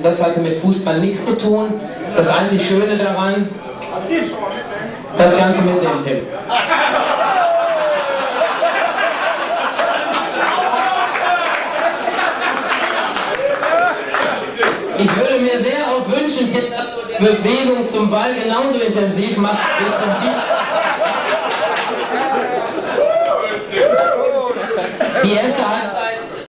Das hatte mit Fußball nichts zu tun. Das einzig Schöne daran, das Ganze mit dem Tim. Ich würde mir sehr auch wünschen, Tim, dass du die Bewegung zum Ball genauso intensiv machst wie zum Keeper. Die erste Halbzeit